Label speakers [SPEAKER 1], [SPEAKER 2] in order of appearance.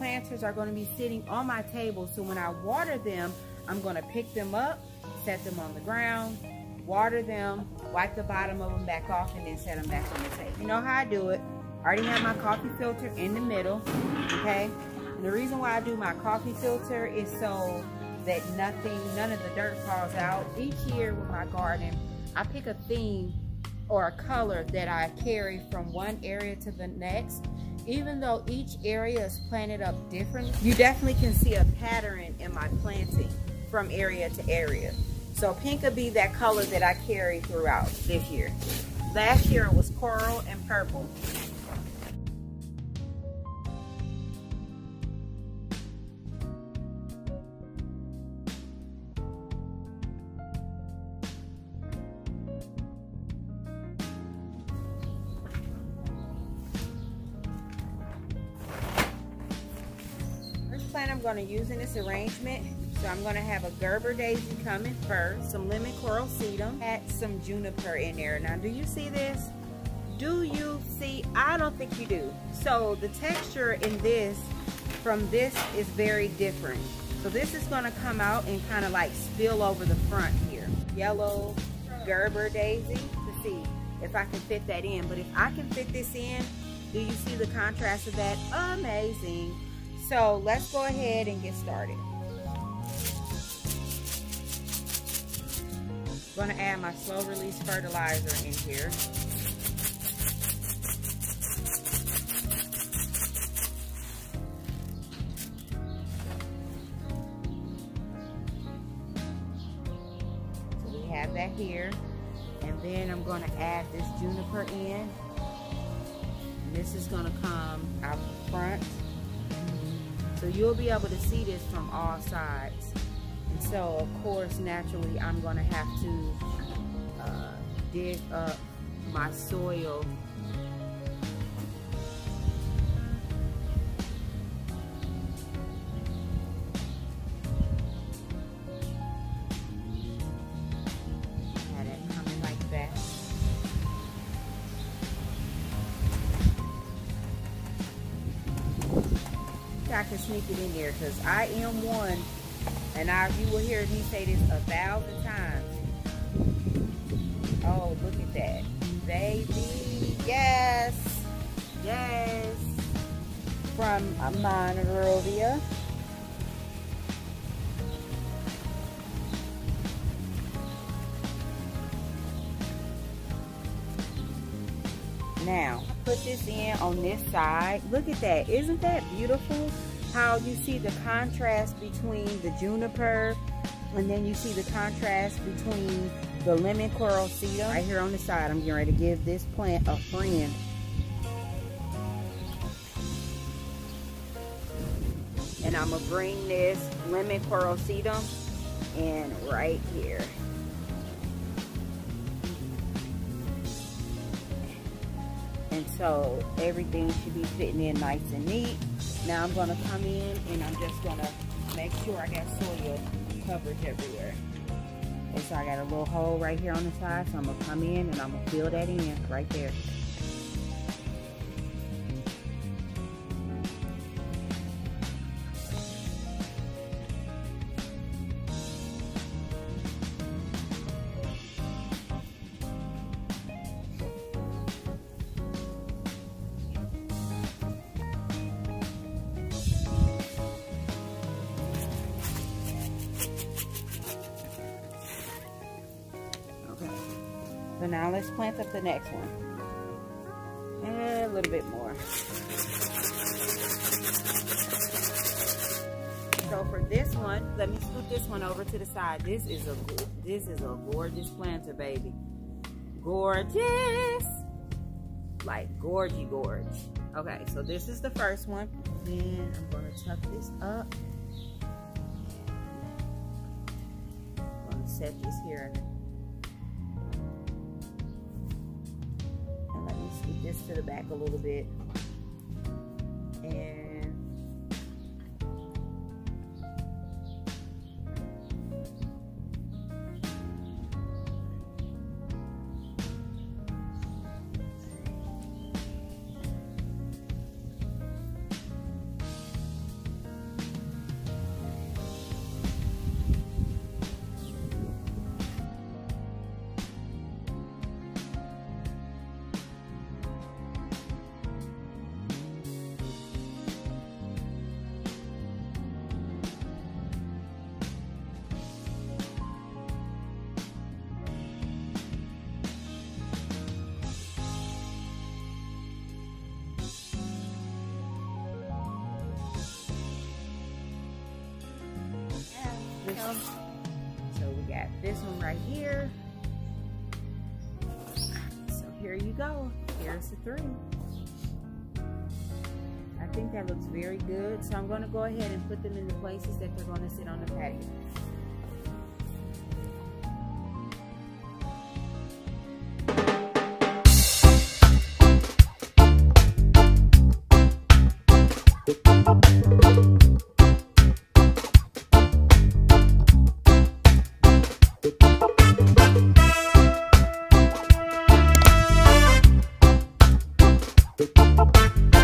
[SPEAKER 1] planters are gonna be sitting on my table. So when I water them, I'm gonna pick them up, set them on the ground, water them, wipe the bottom of them back off, and then set them back on the table. You know how I do it. I already have my coffee filter in the middle, okay? And the reason why I do my coffee filter is so that nothing, none of the dirt falls out. Each year with my garden, I pick a theme or a color that I carry from one area to the next. Even though each area is planted up different, you definitely can see a pattern in my planting from area to area. So pink will be that color that I carry throughout this year. Last year it was coral and purple. Plant I'm going to use in this arrangement so I'm gonna have a Gerber daisy coming first, some lemon coral sedum, add some juniper in there. Now, do you see this? Do you see? I don't think you do. So the texture in this from this is very different. So this is gonna come out and kind of like spill over the front here. Yellow Gerber daisy to see if I can fit that in. But if I can fit this in, do you see the contrast of that? Amazing. So let's go ahead and get started. I'm going to add my slow release fertilizer in here. We have that here. And then I'm going to add this juniper in. This is going to come out front. So you'll be able to see this from all sides. And So of course, naturally, I'm gonna have to uh, dig up my soil I can sneak it in there because I am one and I, you will hear me say this a thousand times. Oh, look at that. Baby, yes, yes. From uh, Monrovia. Now, put this in on this side. Look at that. Isn't that beautiful? how you see the contrast between the juniper and then you see the contrast between the lemon coral. Right here on the side, I'm getting ready to give this plant a friend. And I'm gonna bring this lemon coral sedum in right here. So everything should be fitting in nice and neat. Now I'm gonna come in and I'm just gonna make sure I got soil coverage everywhere. And so I got a little hole right here on the side, so I'm gonna come in and I'm gonna fill that in right there. Now let's plant up the next one. And a little bit more. So for this one, let me scoot this one over to the side. This is a this is a gorgeous planter, baby. Gorgeous. Like gorgy gorge. Okay, so this is the first one. Then I'm gonna tuck this up. I'm gonna set this here this to the back a little bit. And this one right here. So here you go. Here's the three. I think that looks very good. So I'm going to go ahead and put them in the places that they're going to sit on the patio. Thank Bye.